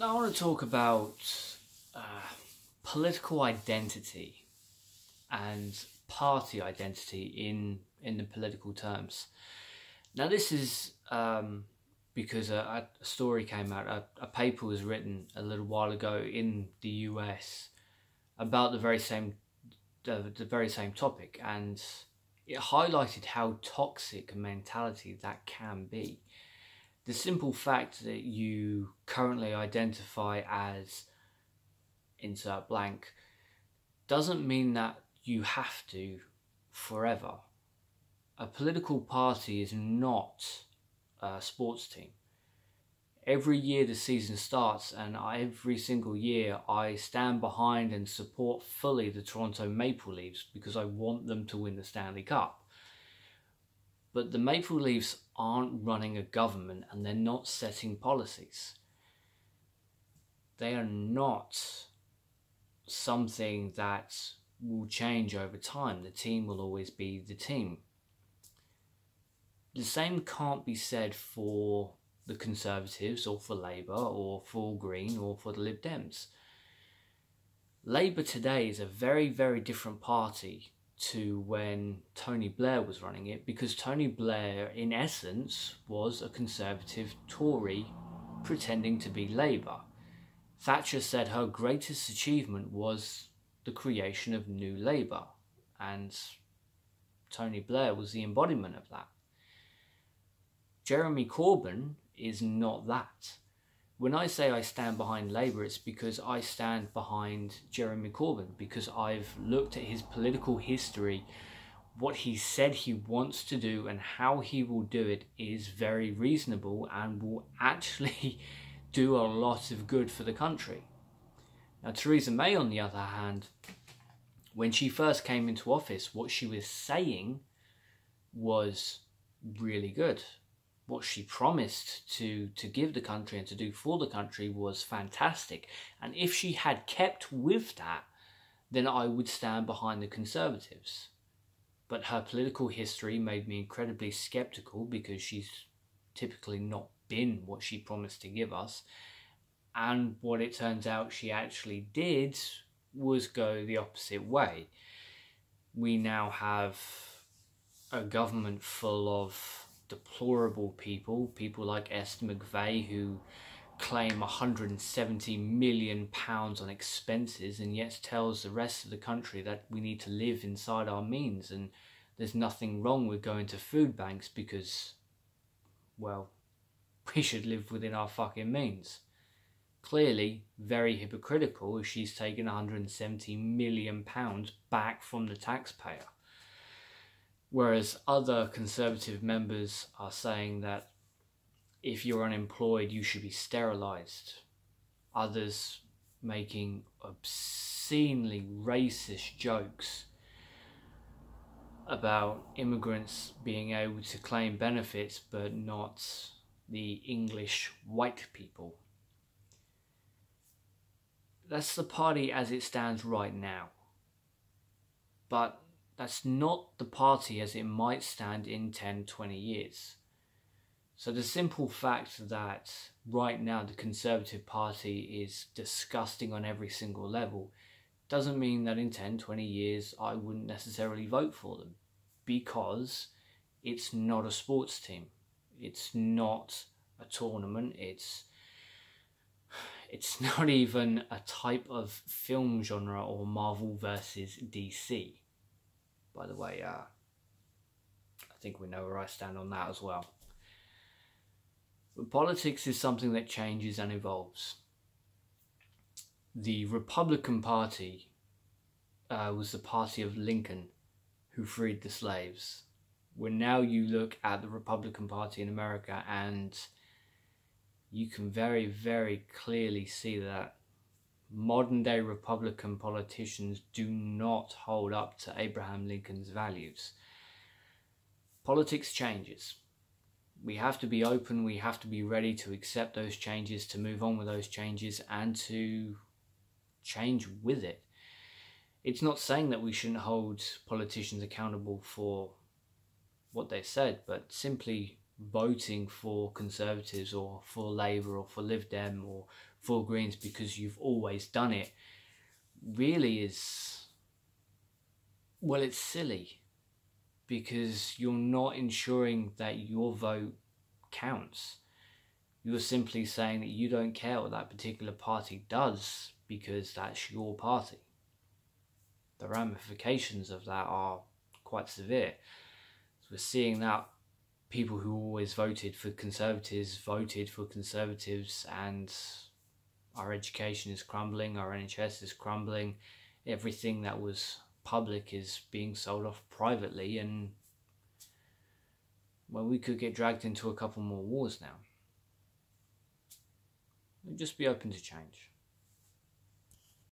I want to talk about uh, political identity and party identity in in the political terms. Now, this is um, because a, a, story came out, a, a paper was written a little while ago in the US about the very same the very same topic, and it highlighted how toxic a mentality that can be the simple fact that you currently identify as insert blank doesn't mean that you have to forever. A political party is not a sports team. Every year the season starts, and every single year I stand behind and support fully the Toronto Maple Leafs because I want them to win the Stanley Cup. But the Maple Leafs aren't running a government and they're not setting policies. They are not something that will change over time. The team will always be the team. The same can't be said for the Conservatives or for Labour or for Green or for the Lib Dems. Labour today is a very, very different party to when Tony Blair was running it because Tony Blair, in essence, was a conservative Tory pretending to be Labour. Thatcher said her greatest achievement was the creation of New Labour, and Tony Blair was the embodiment of that. Jeremy Corbyn is not that. When I say I stand behind Labour, it's because I stand behind Jeremy Corbyn, because I've looked at his political history, what he said he wants to do, and how he will do it is very reasonable and will actually do a lot of good for the country. Now, Theresa May, on the other hand, when she first came into office, what she was saying was really good what she promised to to give the country and to do for the country was fantastic. And if she had kept with that then I would stand behind the conservatives. But her political history made me incredibly skeptical because she's typically not been what she promised to give us. And what it turns out she actually did was go the opposite way. We now have a government full of deplorable people, people like Esther McVey who claim 170 million pounds on expenses and yet tells the rest of the country that we need to live inside our means and there's nothing wrong with going to food banks because well we should live within our fucking means. Clearly very hypocritical if she's taken 170 million pounds back from the taxpayer Whereas other Conservative members are saying that if you're unemployed, you should be sterilised. Others making obscenely racist jokes about immigrants being able to claim benefits but not the English white people. That's the party as it stands right now. But that's not the party as it might stand in 10, 20 years. So the simple fact that right now the Conservative Party is disgusting on every single level doesn't mean that in 10, 20 years I wouldn't necessarily vote for them because it's not a sports team. It's not a tournament. It's it's not even a type of film genre or Marvel versus DC by the way. Uh, I think we know where I stand on that as well. But politics is something that changes and evolves. The Republican Party uh, was the party of Lincoln who freed the slaves. When now you look at the Republican Party in America and you can very, very clearly see that modern day Republican politicians do not hold up to Abraham Lincoln's values. Politics changes. We have to be open, we have to be ready to accept those changes, to move on with those changes, and to change with it. It's not saying that we shouldn't hold politicians accountable for what they said, but simply voting for Conservatives or for Labour or for Lib Dem or for Greens because you've always done it really is well it's silly because you're not ensuring that your vote counts. You're simply saying that you don't care what that particular party does because that's your party. The ramifications of that are quite severe. So we're seeing that people who always voted for conservatives voted for conservatives and our education is crumbling, our NHS is crumbling, everything that was public is being sold off privately, and well, we could get dragged into a couple more wars now. Just be open to change.